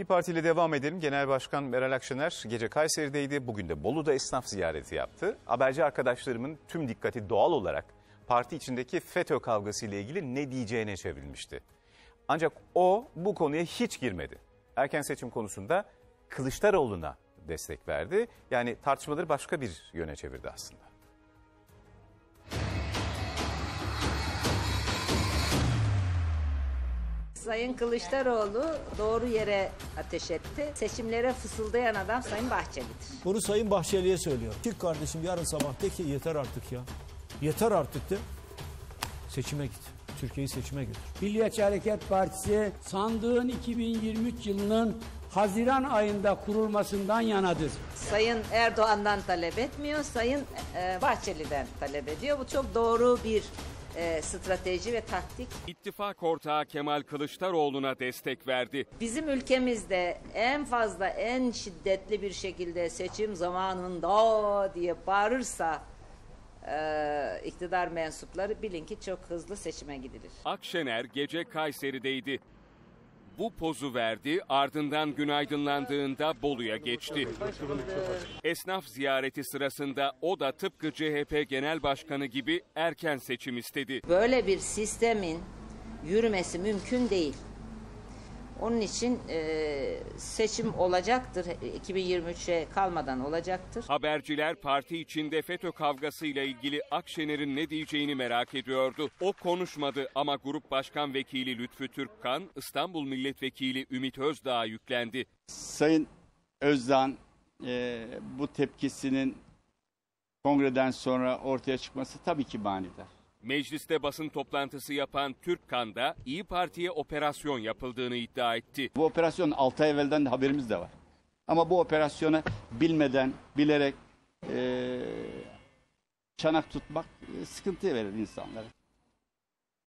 İyi Parti ile devam edelim. Genel Başkan Meral Akşener gece Kayseri'deydi. Bugün de Bolu'da esnaf ziyareti yaptı. Haberci arkadaşlarımın tüm dikkati doğal olarak parti içindeki FETÖ kavgası ile ilgili ne diyeceğine çevrilmişti. Ancak o bu konuya hiç girmedi. Erken seçim konusunda Kılıçdaroğlu'na destek verdi. Yani tartışmaları başka bir yöne çevirdi aslında. Sayın Kılıçdaroğlu doğru yere ateş etti. Seçimlere fısıldayan adam Sayın Bahçeli'dir. Bunu Sayın Bahçeli'ye söylüyor. Çık kardeşim yarın sabah de ki yeter artık ya. Yeter artık de. Seçime git. Türkiye'yi seçime götür. Milliyetçi Hareket Partisi sandığın 2023 yılının Haziran ayında kurulmasından yanadır. Sayın Erdoğan'dan talep etmiyor, Sayın e, Bahçeli'den talep ediyor. Bu çok doğru bir e, strateji ve taktik. İttifak ortağı Kemal Kılıçdaroğlu'na destek verdi. Bizim ülkemizde en fazla, en şiddetli bir şekilde seçim zamanında diye bağırırsa e, iktidar mensupları bilin ki çok hızlı seçime gidilir. Akşener gece Kayseri'deydi. Bu pozu verdi ardından günaydınlandığında Bolu'ya geçti. Esnaf ziyareti sırasında o da tıpkı CHP Genel Başkanı gibi erken seçim istedi. Böyle bir sistemin yürümesi mümkün değil. Onun için e, seçim olacaktır. 2023'e kalmadan olacaktır. Haberciler parti içinde FETÖ kavgasıyla ilgili Akşener'in ne diyeceğini merak ediyordu. O konuşmadı ama Grup Başkan Vekili Lütfü Türkkan, İstanbul Milletvekili Ümit Özdağ'a yüklendi. Sayın Özdağ'ın e, bu tepkisinin kongreden sonra ortaya çıkması tabii ki manidar. Mecliste basın toplantısı yapan Türkkan da İyi Parti'ye operasyon yapıldığını iddia etti. Bu operasyon 6 ay evvelden de haberimiz de var. Ama bu operasyona bilmeden, bilerek e, çanak tutmak e, sıkıntı verir insanlara.